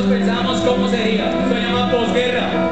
menos pensábamos cómo sería. Se llama posguerra.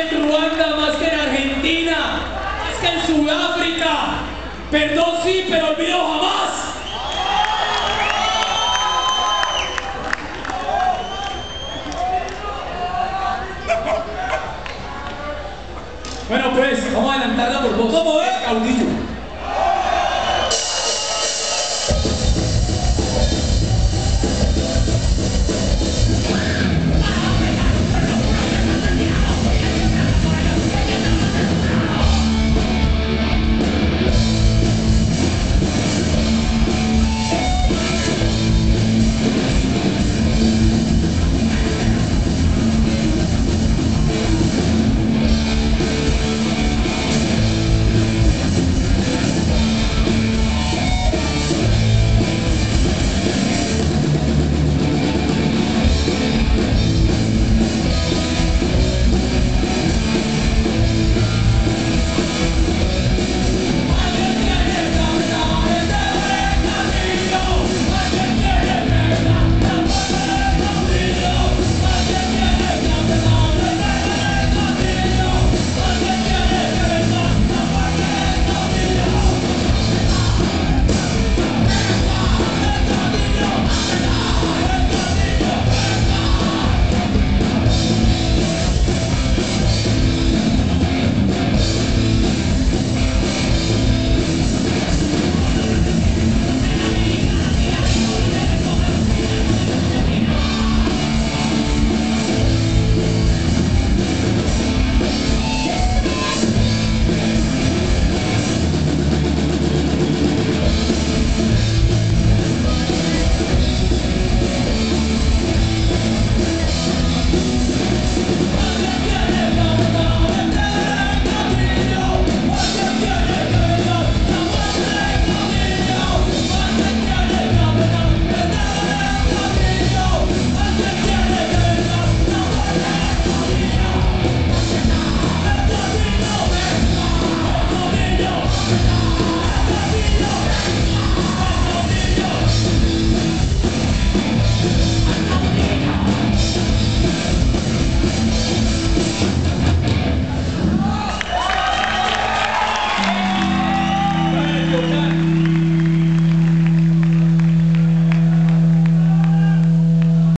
En Ruanda, más que en Argentina, más que en Sudáfrica. Perdón sí, pero olvido jamás. Bueno, pues, vamos a adelantarla por vos. ¿Cómo es? Caudillo.